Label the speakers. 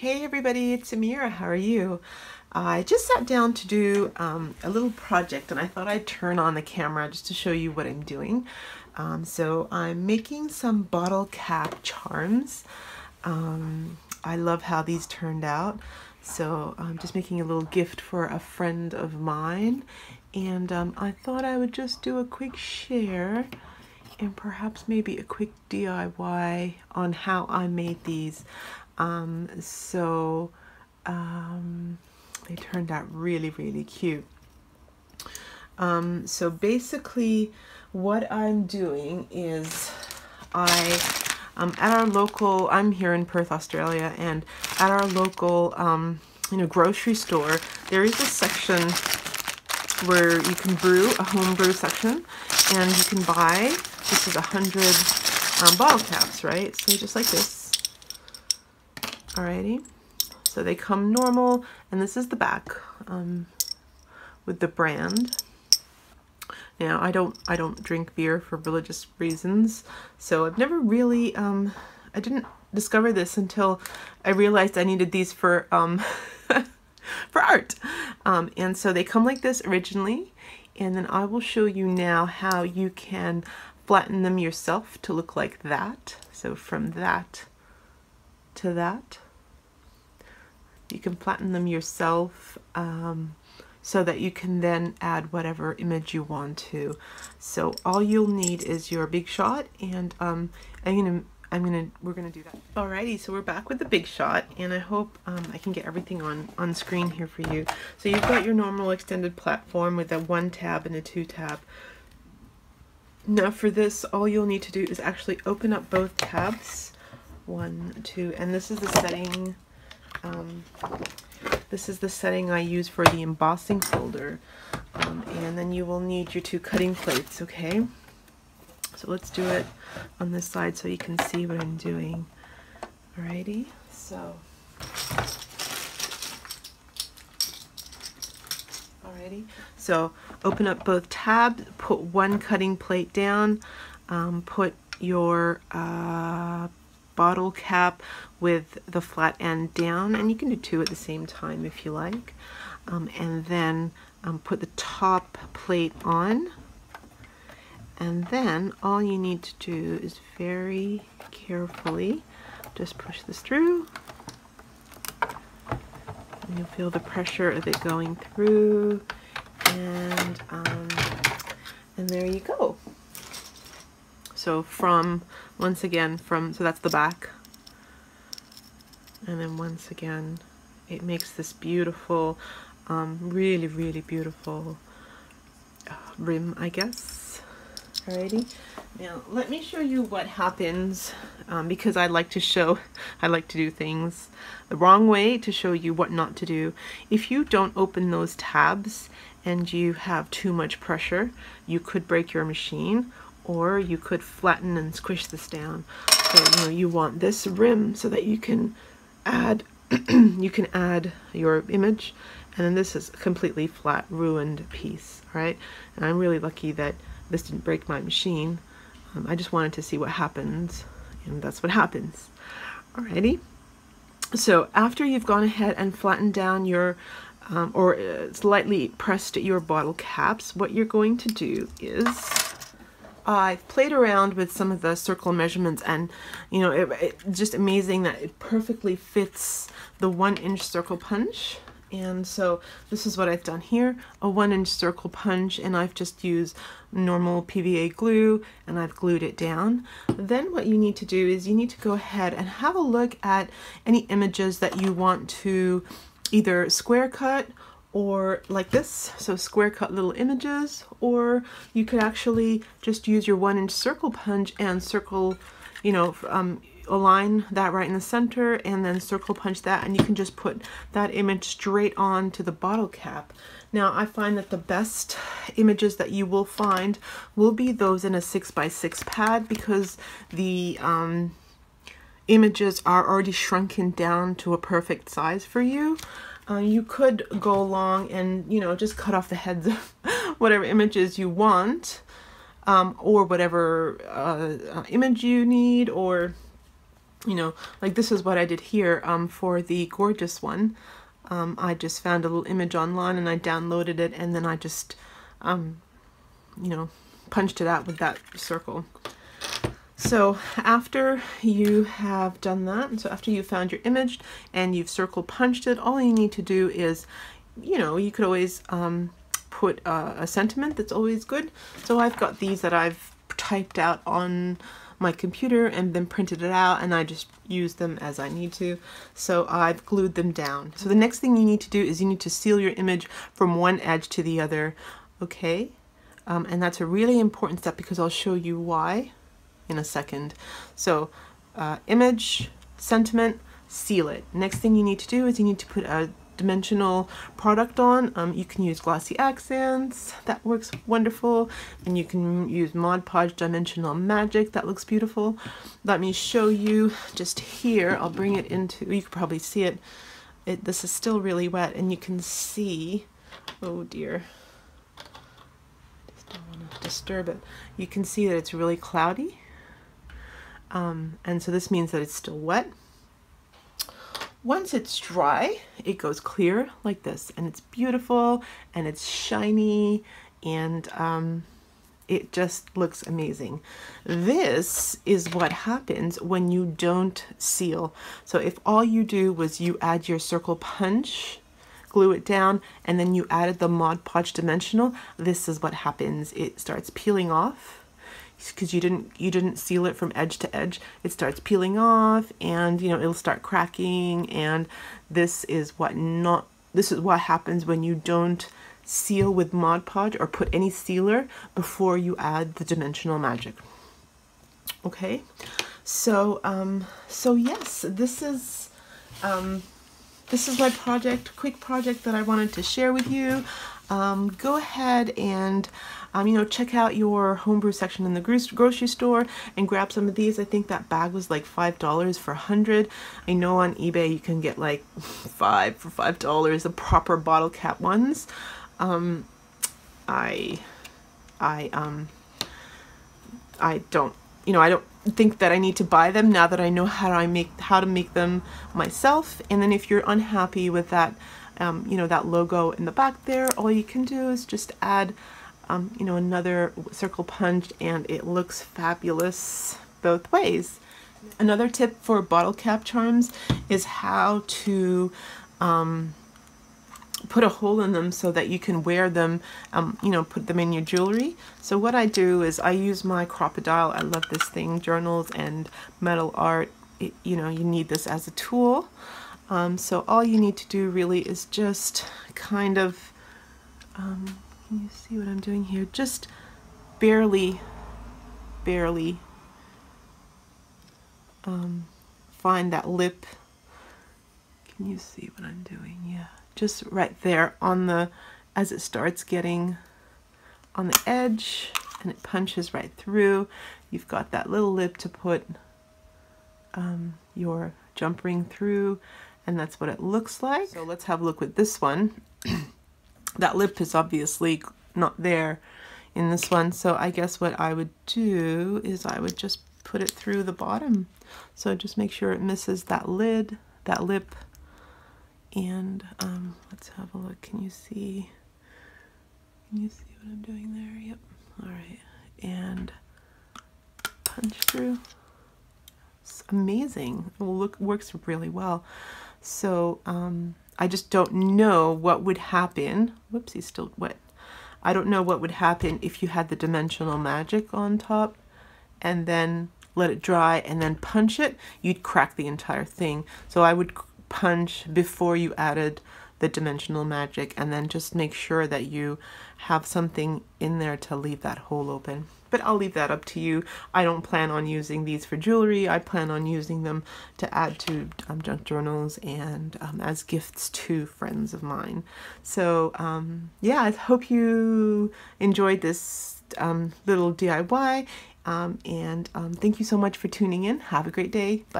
Speaker 1: Hey everybody, it's Amira. How are you? I just sat down to do um, a little project and I thought I'd turn on the camera just to show you what I'm doing. Um, so I'm making some bottle cap charms. Um, I love how these turned out. So I'm just making a little gift for a friend of mine and um, I thought I would just do a quick share and perhaps maybe a quick DIY on how I made these. Um, so um, they turned out really, really cute. Um, so basically what I'm doing is I, um, at our local, I'm here in Perth, Australia, and at our local, um, you know, grocery store, there is a section where you can brew, a home brew section, and you can buy, this is a hundred um, bottle caps, right? So just like this, Alrighty. So they come normal, and this is the back um, with the brand. Now I don't I don't drink beer for religious reasons, so I've never really um, I didn't discover this until I realized I needed these for um, for art. Um, and so they come like this originally, and then I will show you now how you can flatten them yourself to look like that. So from that to that. You can flatten them yourself um, so that you can then add whatever image you want to. So all you'll need is your Big Shot and um, I'm gonna I'm gonna we're gonna do that. Alrighty, so we're back with the Big Shot and I hope um, I can get everything on on screen here for you. So you've got your normal extended platform with a one tab and a two tab. Now for this, all you'll need to do is actually open up both tabs one, two, and this is the setting, um, this is the setting I use for the embossing folder. Um, and then you will need your two cutting plates, okay? So let's do it on this side so you can see what I'm doing. Alrighty, so. Alrighty, so open up both tabs, put one cutting plate down, um, put your uh, bottle cap with the flat end down and you can do two at the same time if you like. Um, and then um, put the top plate on. And then all you need to do is very carefully just push this through. And you'll feel the pressure of it going through. And um, and there you go so from, once again, from, so that's the back. And then once again, it makes this beautiful, um, really, really beautiful uh, rim, I guess. Alrighty. Now, let me show you what happens um, because I like to show, I like to do things the wrong way to show you what not to do. If you don't open those tabs and you have too much pressure, you could break your machine or you could flatten and squish this down. So you know you want this rim so that you can add you can add your image. And then this is a completely flat ruined piece right? And I'm really lucky that this didn't break my machine. Um, I just wanted to see what happens and that's what happens. Alrighty. So after you've gone ahead and flattened down your um, or uh, slightly pressed your bottle caps what you're going to do is I've played around with some of the circle measurements and you know it, it's just amazing that it perfectly fits the one inch circle punch. And so this is what I've done here a one inch circle punch and I've just used normal PVA glue and I've glued it down. Then what you need to do is you need to go ahead and have a look at any images that you want to either square cut or like this. So square cut little images or you could actually just use your one inch circle punch and circle you know um, align that right in the center and then circle punch that and you can just put that image straight on to the bottle cap. Now I find that the best images that you will find will be those in a six by six pad because the um, images are already shrunken down to a perfect size for you uh, you could go along and, you know, just cut off the heads of whatever images you want um, or whatever uh, uh, image you need or you know, like this is what I did here um, for the gorgeous one. Um, I just found a little image online and I downloaded it and then I just, um, you know, punched it out with that circle. So after you have done that, so after you found your image and you've circle punched it, all you need to do is, you know, you could always um, put uh, a sentiment that's always good. So I've got these that I've typed out on my computer and then printed it out and I just use them as I need to. So I've glued them down. So the next thing you need to do is you need to seal your image from one edge to the other. Okay, um, and that's a really important step because I'll show you why in a second. So uh, image, sentiment, seal it. Next thing you need to do is you need to put a dimensional product on. Um, you can use glossy accents, that works wonderful. And you can use Mod Podge Dimensional Magic, that looks beautiful. Let me show you just here, I'll bring it into, you can probably see it. it this is still really wet and you can see, oh dear, I just don't want to disturb it. You can see that it's really cloudy. Um, and so this means that it's still wet. Once it's dry, it goes clear like this and it's beautiful and it's shiny and um, it just looks amazing. This is what happens when you don't seal. So if all you do was you add your circle punch, glue it down, and then you added the Mod Podge Dimensional, this is what happens. It starts peeling off because you didn't you didn't seal it from edge to edge. It starts peeling off and you know it'll start cracking and this is what not this is what happens when you don't seal with Mod Podge or put any sealer before you add the dimensional magic. Okay? So um so yes this is um this is my project quick project that I wanted to share with you um, go ahead and um, you know, check out your homebrew section in the grocery store and grab some of these. I think that bag was like $5 for a 100. I know on eBay you can get like 5 for $5, the proper bottle cap ones. Um, I, I, um, I don't, you know, I don't think that I need to buy them now that I know how I make how to make them myself. And then if you're unhappy with that, um, you know, that logo in the back there, all you can do is just add um, you know, another circle punch and it looks fabulous both ways. Another tip for bottle cap charms is how to um, put a hole in them so that you can wear them, um, you know, put them in your jewelry. So what I do is I use my Crop-A-Dile, I love this thing, journals and metal art, it, you know, you need this as a tool. Um, so all you need to do really is just kind of um, can you see what I'm doing here? Just barely, barely um, find that lip. Can you see what I'm doing? Yeah, just right there on the, as it starts getting on the edge and it punches right through. You've got that little lip to put um, your jump ring through and that's what it looks like. So let's have a look with this one. that lip is obviously not there in this one. So I guess what I would do is I would just put it through the bottom. So just make sure it misses that lid, that lip. And um, let's have a look. Can you see? Can you see what I'm doing there? Yep. All right. And punch through. It's amazing. It look works really well. So um, I just don't know what would happen. Whoops, he's still wet. I don't know what would happen if you had the dimensional magic on top and then let it dry and then punch it. You'd crack the entire thing. So I would punch before you added the dimensional magic and then just make sure that you have something in there to leave that hole open but I'll leave that up to you. I don't plan on using these for jewelry. I plan on using them to add to um, junk journals and um, as gifts to friends of mine. So um, yeah, I hope you enjoyed this um, little DIY um, and um, thank you so much for tuning in. Have a great day. Bye.